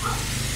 Wow.